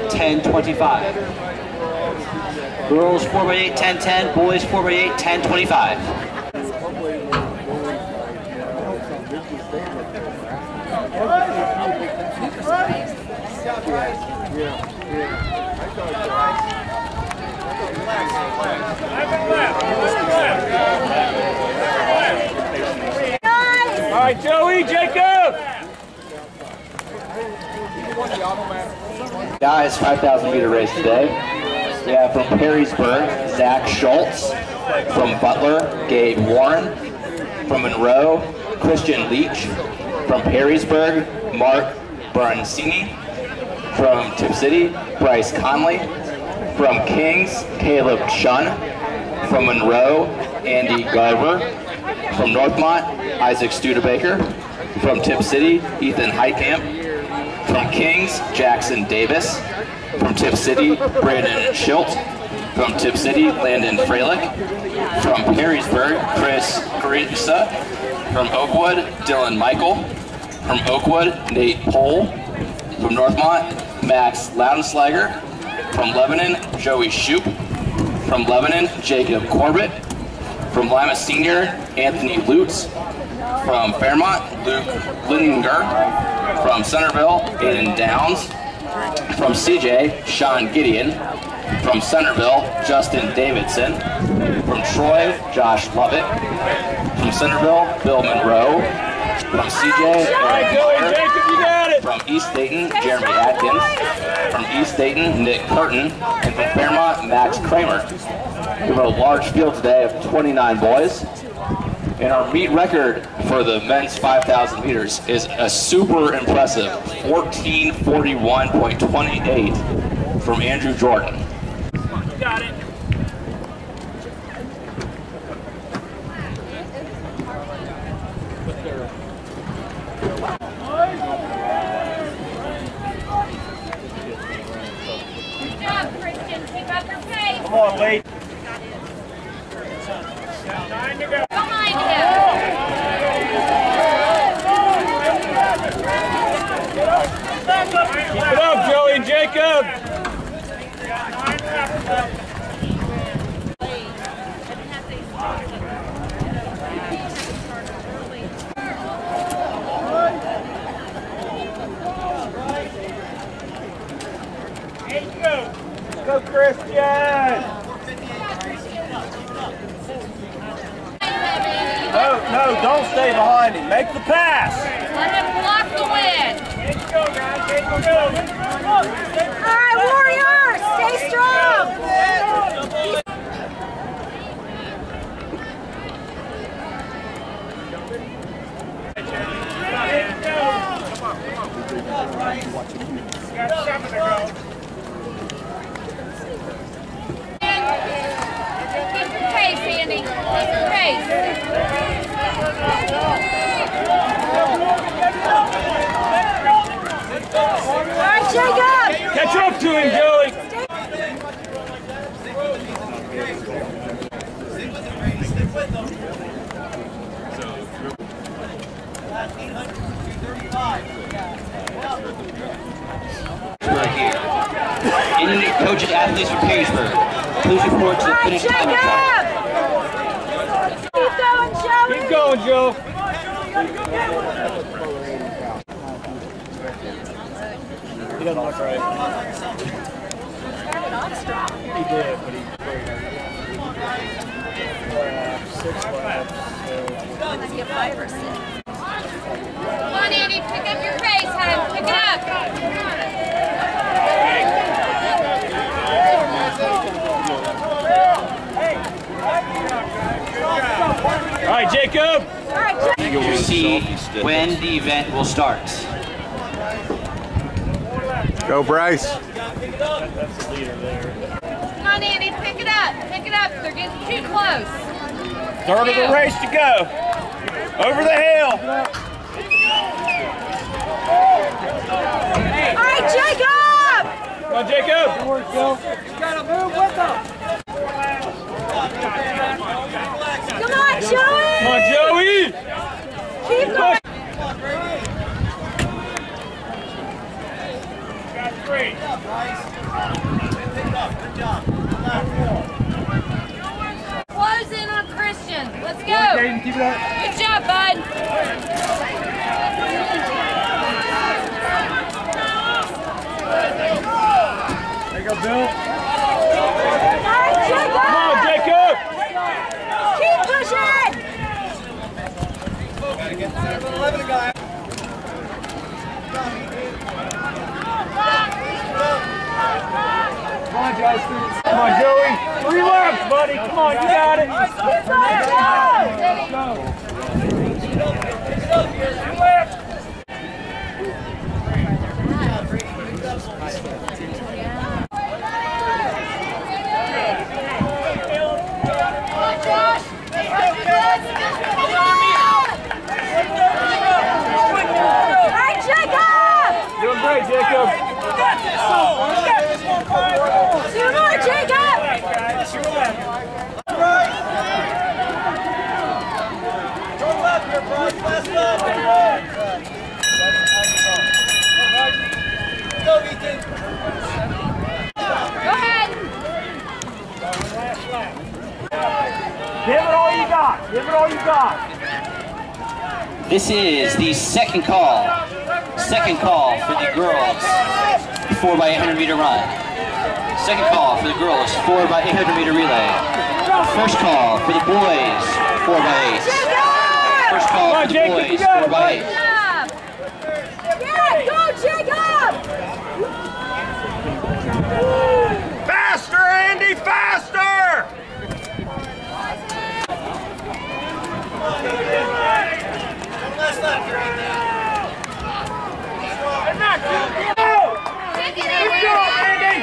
at 10:25. Girls 4x8, 10:10. Boys 4x8, 10:25. All right, Joey, Jacob. Guys, 5,000 meter race today. We have from Perrysburg, Zach Schultz. From Butler, Gabe Warren. From Monroe, Christian Leach. From Perrysburg, Mark Barancini. From Tip City, Bryce Conley. From Kings, Caleb Chun. From Monroe, Andy Garver. From Northmont, Isaac Studebaker. From Tip City, Ethan Heitkamp. From Kings, Jackson Davis. From Tip City, Brandon Shilt. From Tip City, Landen Fraylick. From Perrysburg, Chris Grisa. From Oakwood, Dylan Michael. From Oakwood, Nate Pohl. From Northmont, Max Laudenslager. From Lebanon, Joey Shoup. From Lebanon, Jacob Corbett. From Lima Senior, Anthony Lutz. From Fairmont, Luke Lindinger. From Centerville, Aiden Downs. From CJ, Sean Gideon. From Centerville, Justin Davidson. From Troy, Josh Lovett. From Centerville, Bill Monroe. From CJ, Aaron Joey, Jacob, you got it. From East Dayton, Jeremy Atkins. From East Dayton, Nick Curtin. And from Fairmont, Max Kramer. We have a large field today of 29 boys. And our meet record for the men's 5,000 meters is a super impressive 1441.28 from Andrew Jordan. You got it. Good job, Christian. Keep up your pace. Come on, Wade. Behind him. Keep it up, Joey and Jacob. Go, Christian. No, no, don't stay behind him. Make the pass. Let him block the win. Go, guys. Go, go. All right, Warriors, stay strong. Keep your pace, Andy. Keep your pace. All right, Jacob. Catch up to him, Joey. Right here. Any coaches, athletes from Perrysburg, please report to the finish time report. Keep going, Joey. Keep going, Joe. He doesn't look right. He did, but he uh, six laps. Come on, Andy. Pick up your pace, hon. Pick it up. All right, Jacob. All right, Jacob. to see when the event will start. Go Bryce. That's the leader there. Come on, Andy, pick it up. Pick it up. They're getting too close. Third of the race to go. Over the hill. All right, Jacob! Come on, Jacob. Come on, Joey! Come on, Joey. Keep going! Got three. Close in on Christian. Let's go. up. Good job, bud. There you go, Bill. All right, Jacob! Come on, Jacob. Keep pushing! Come on, Justin. Come on, Joey. Three laps, buddy. Come on, you got it. Two laps. All right, Jacob! Doing great, Jacob. Two more, Jacob! Go ahead. Give it all you got. Give it all you got. This is the second call. Second call for the girls 4 by 800 meter run. Second call for the girls 4 by 800 meter relay. First call for the boys 4 by 8. First call for the boys 4 it, by buddy. 8. Yeah, go, Jacob! Faster, Andy, faster! Take it Good in, job, Andy. Andy!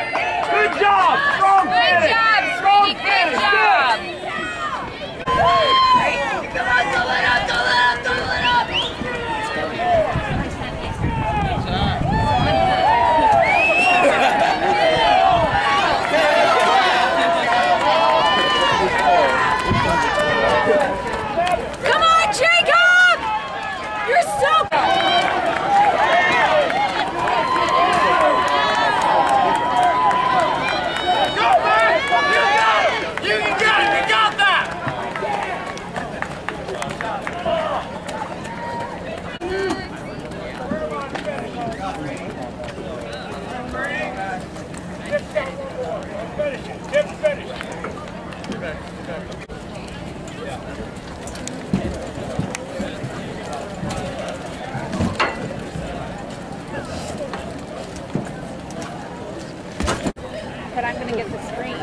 Good job! Strong Good finish! job, Strong Sweetie. Good finish! job. Come on, Jacob! You're so Go, man! You got it! You can get it! You got that! Finish it. Get finished. But I'm going to get the screen.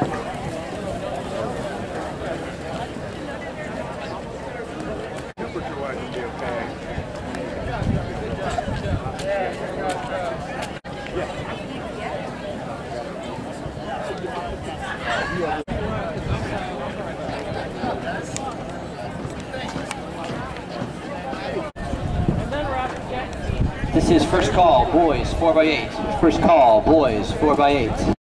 This is first call, boys 4 by 8. First call, boys 4 by 8.